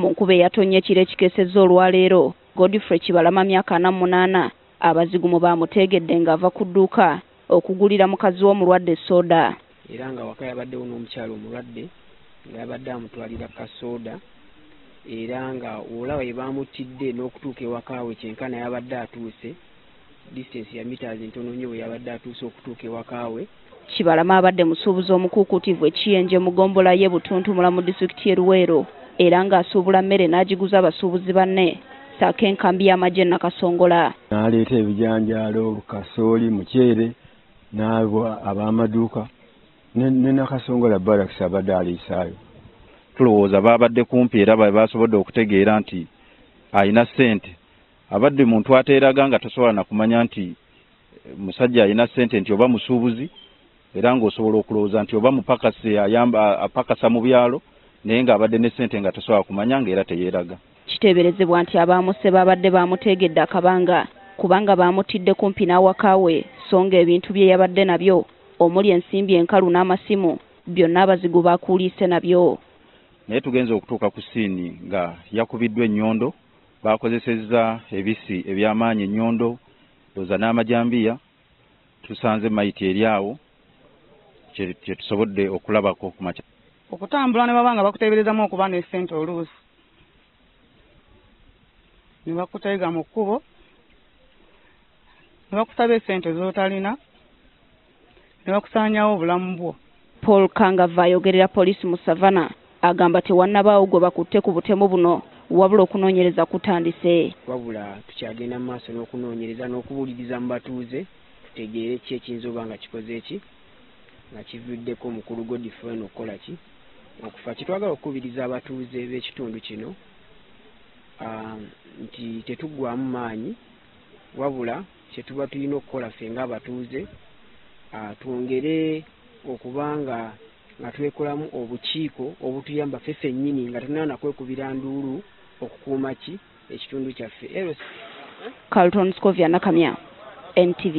mu nkuba eyatonnya ekiro ekikesezza olwaleero. Godfrey kibalama myaka ana munaana abazigumu baamuteegedde ng'ava ku dduuka okugulira mukazi w'omulwadde sooda. Era nga waka yabaddewo n'omukyalo omulwadde nga yabadde amutwalira kasooda era nga olaba ye baamutidde n'okutuuka ewakaawe kyenkana yabadde atuuse distance ya mitaazi ntono nnyo bwe yabadde atuuse okutuuka ewakaawe kibalama abadde musuubuzi omukuukutivu ekiyenje mu gombola ye butuntumula mu disitulikiti y'e luweero era ng'asuubula mmere n'agiguza abasuubuzi banne. Ssaako enkambi y'amagye nakasongola n'aleeta ebijanjaalo kasooli muceere n'abwa ab'amaduuka. Ne nakasongola barakisi abadde aliisaayo. Tulowooza baabadde kumpi era babe basobodde okutegeera nti ayina ssente. Abadde muntu ateeraga nga tosobola nakumanya nti musajja ayina ssente nti oba musuubuzi era ng'osobola okulowooza nti oba mupakase ayamba apakasa mu byalo naye ng'abadde ne ssente nga tosobola kumanya ng'era teyeeraga. Kiteeberezebwa nti abaamusse baabadde baamuteegedde akabanga kubanga baamutidde kumpi n'awakaawe so nga ebintu bye yabadde nabyo omuli ensimbi enkalu n'amasimu byonna abazigu baakuuliise nabyo. Naye tugenza okutuuka ku siini nga yakubiddwa ennyondo bakozesezza ebisi ebyamaanyi ennyondo loza n'amajambiya tusanze mayiti eri awo kye tusobodde okulabako ku makya okutambula ne baba nga bakuteeberezamu okuba n'essente oluusi ne bakuteega mu kkubo ne bakusaba essente z'otalina ne bakusaanyawo obulamu bwo. Paul kangava ayogerera poliisi mu savana agamba tewannabaawo gwe bakutte ku butemu buno wabula okunoonyereza kutandise. Wabula tukyagenda mu maaso n'okunoonyereza n'okubuuliriza mu batuuze tutegeere ki ekiyinza oba nga kikoze eki nga kividdeko omukulu godifren okukola ki okufa kitwagala okukubiriza abatuuze b'ekitundu kino nti tetuggwamu maanyi wabula kyetuba tulina okukola ffe ng'abatuuze twongere okuba nga nga twekolamu obukiiko obutuyamba ffe ffennyini nga tunana nakwekubira nduulu okukuuma ki ekitundu kyaffe. Carlton scovia nakamya ntv